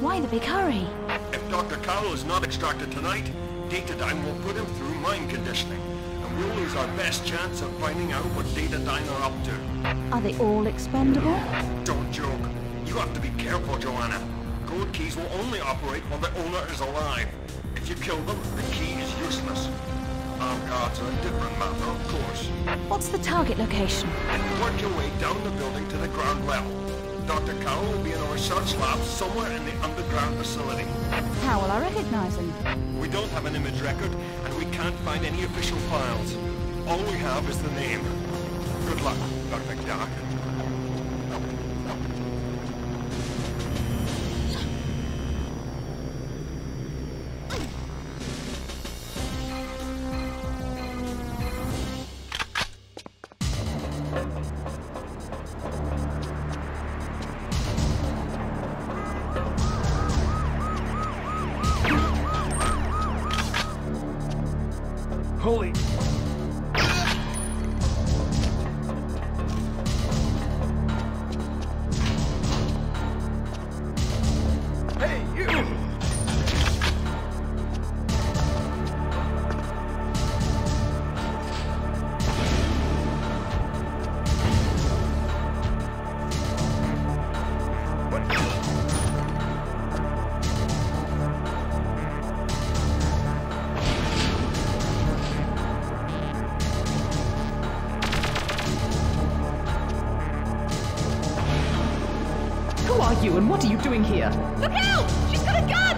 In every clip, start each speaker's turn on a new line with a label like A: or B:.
A: Why the big hurry?
B: If Dr. Carroll is not extracted tonight, Datadyne will put him through mind conditioning, and we'll lose our best chance of finding out what Datadyne are up to.
A: Are they all expendable?
B: Don't joke. You have to be careful, Joanna. Code keys will only operate while the owner is alive. If you kill them, the key is useless. Armed guards are a different matter, of course.
A: What's the target location?
B: Work your way down the building to the ground level. Dr. Carroll will be in a research lab somewhere in the underground facility.
A: How will I recognize him?
B: We don't have an image record, and we can't find any official files. All we have is the name. Good luck, Dr. Dark.
C: Doing here?
D: Look out! She's got a gun!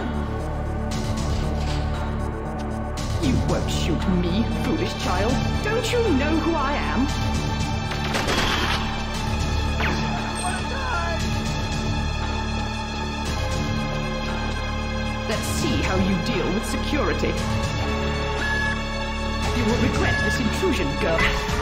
C: You won't shoot me, foolish child. Don't you know who I am? Let's see how you deal with security. You will regret this intrusion, girl.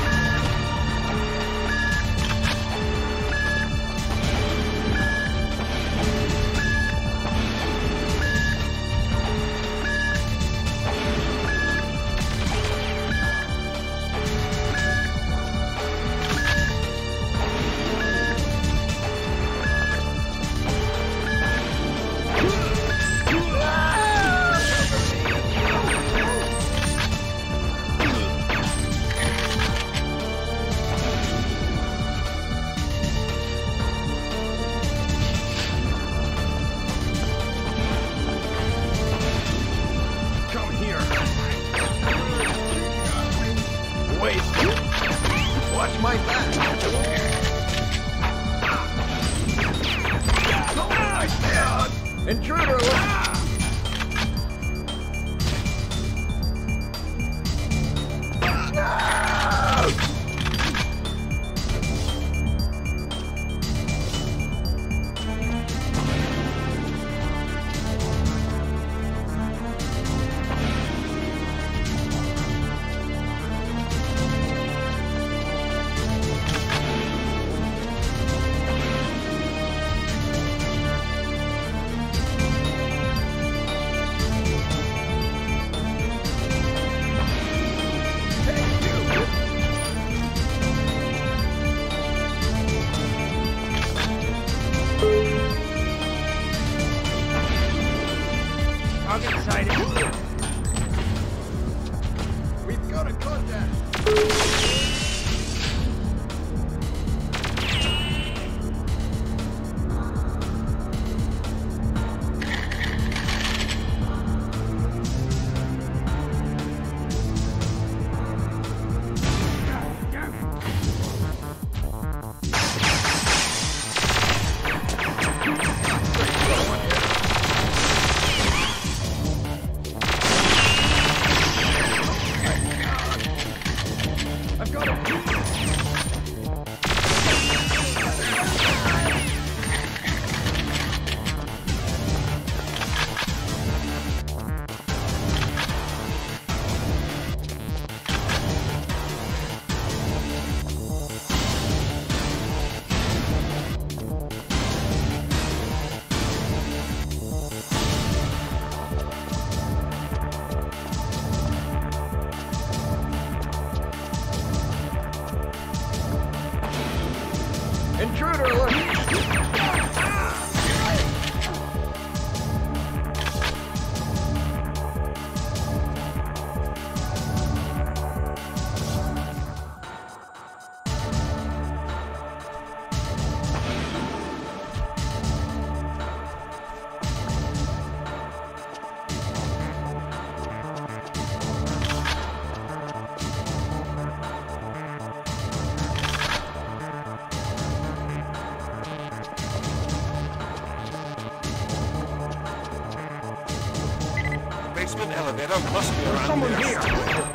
B: Basement elevator must be around
C: Someone here.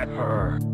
C: Get her.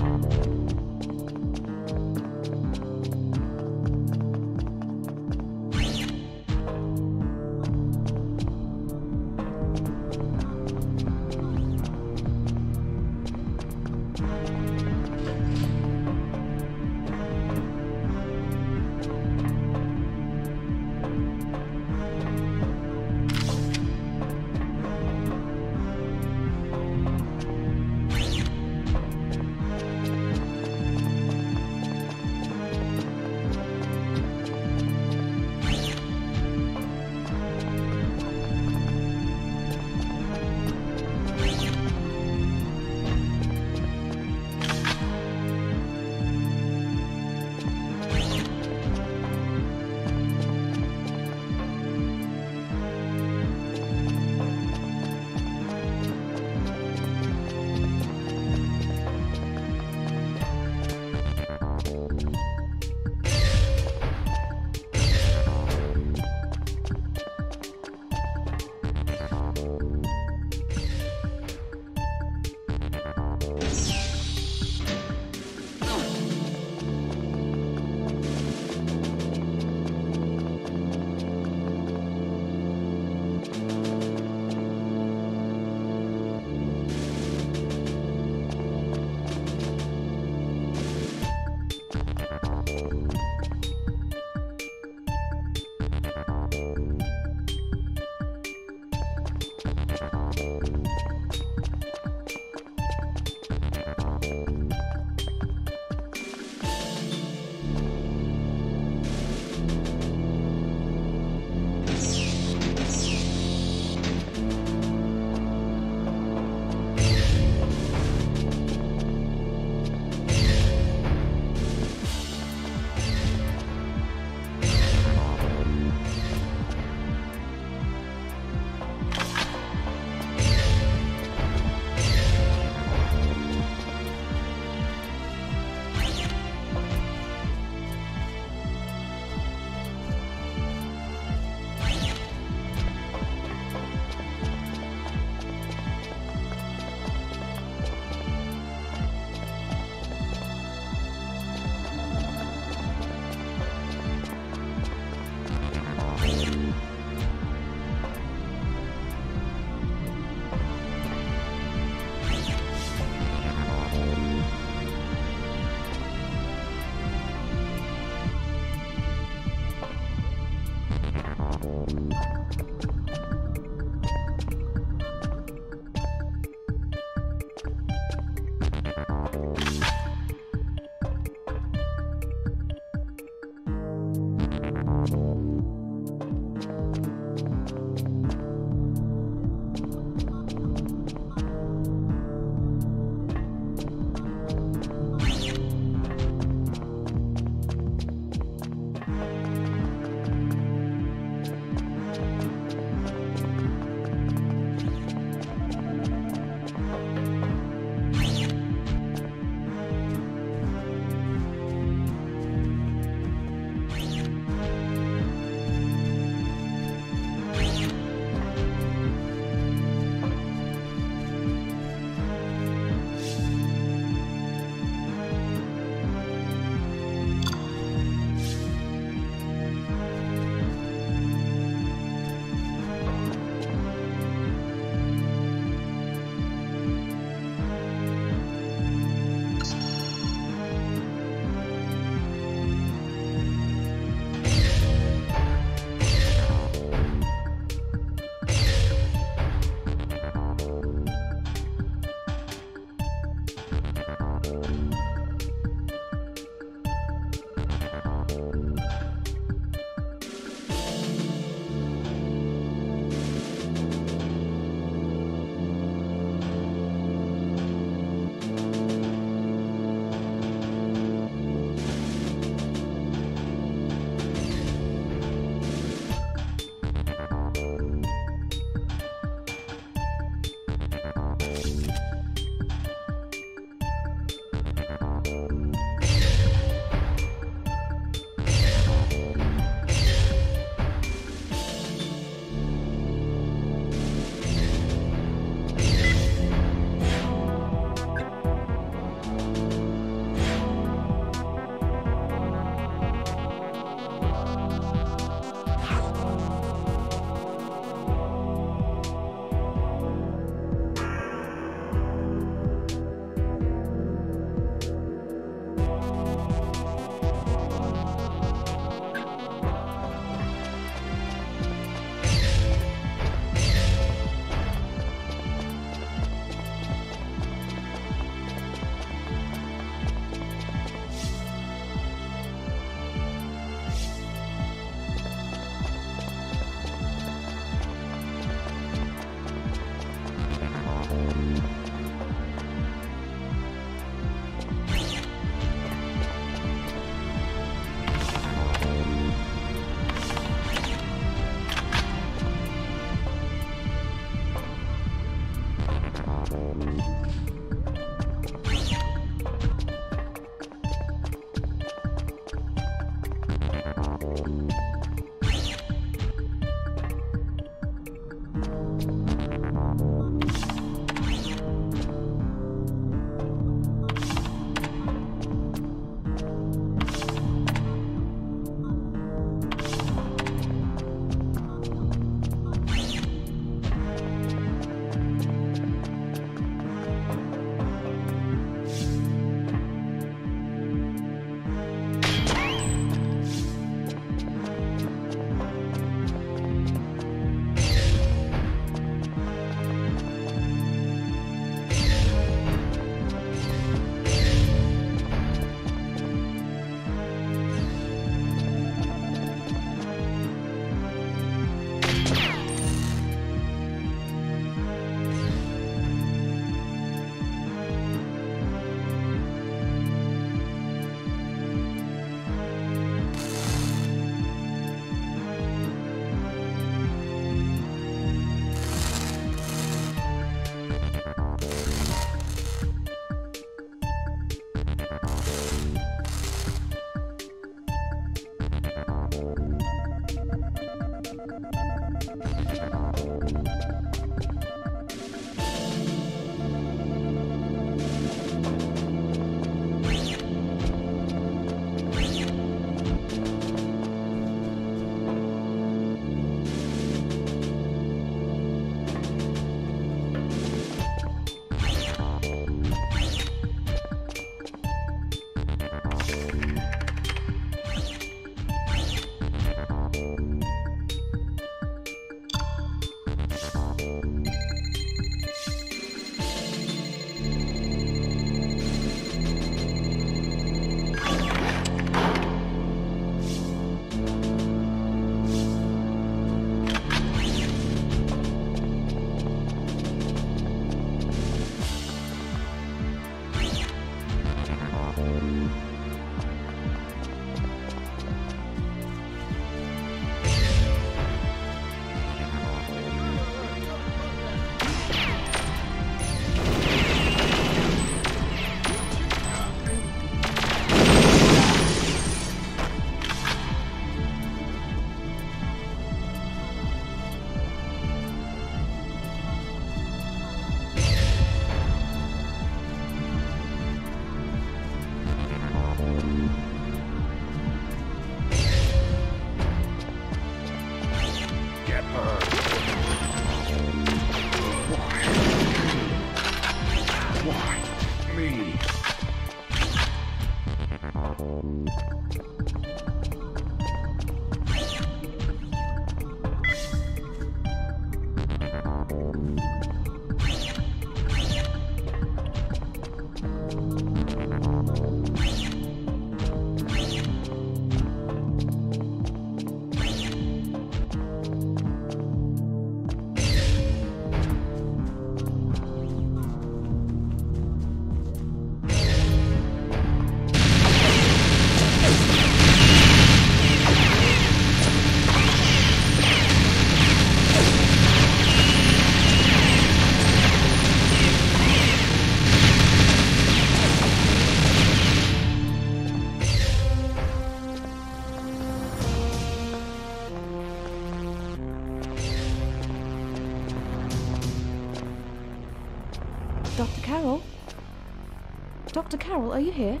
B: Are
C: you
A: here?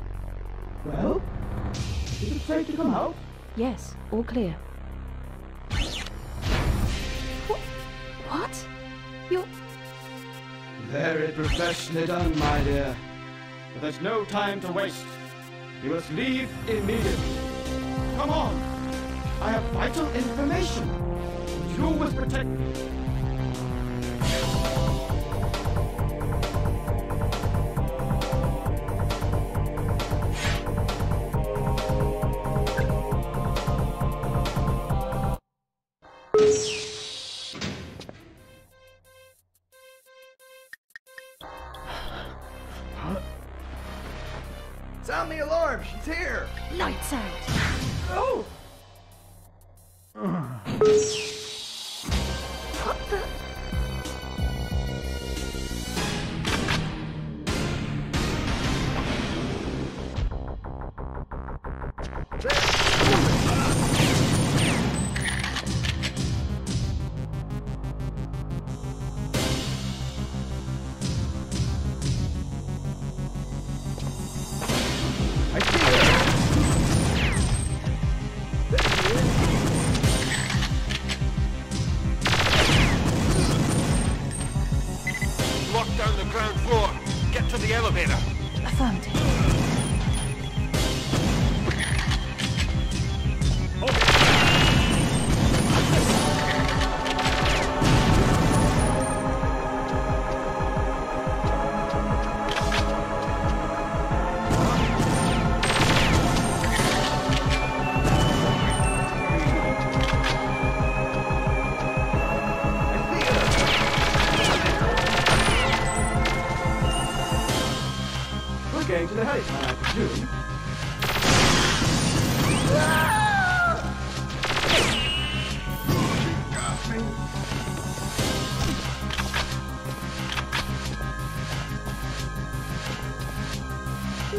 E: Well? Is it safe to come out?
A: Yes, all clear. What? What? You're.
E: Very professionally done, my dear. But there's no time to waste. You must leave immediately. Come on! I have vital information. You must protect me.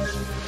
E: Come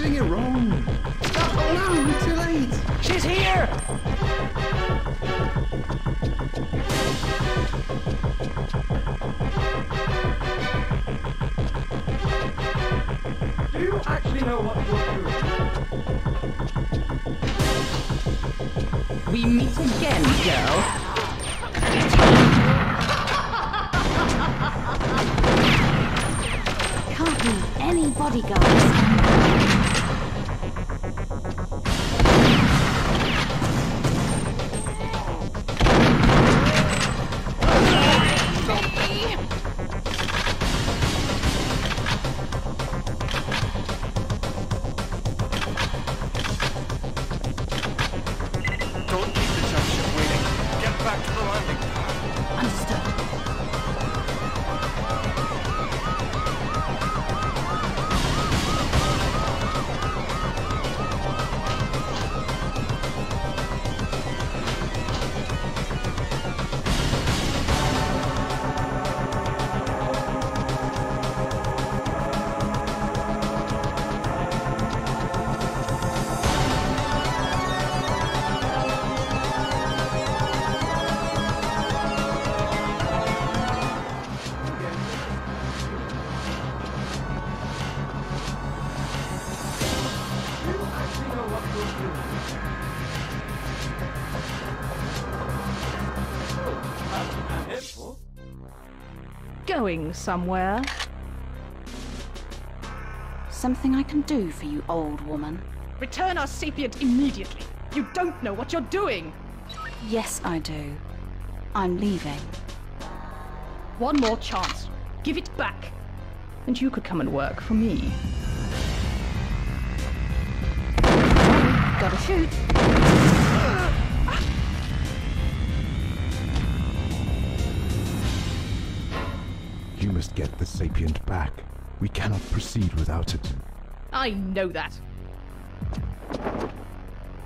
E: Doing
C: it wrong. Oh no, we're too late.
E: She's here. Do you actually know what you're doing?
A: We meet again, girl.
F: Going somewhere?
A: Something I can do for you, old woman.
F: Return our sapient immediately. You don't know what you're doing.
A: Yes, I do. I'm leaving.
F: One more chance. Give it back. And you could come and work for me.
A: Gotta shoot.
G: Must get the sapient back. We cannot proceed without it.
F: I know that.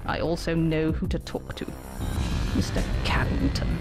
F: I also know who to talk to. Mr. Carrington.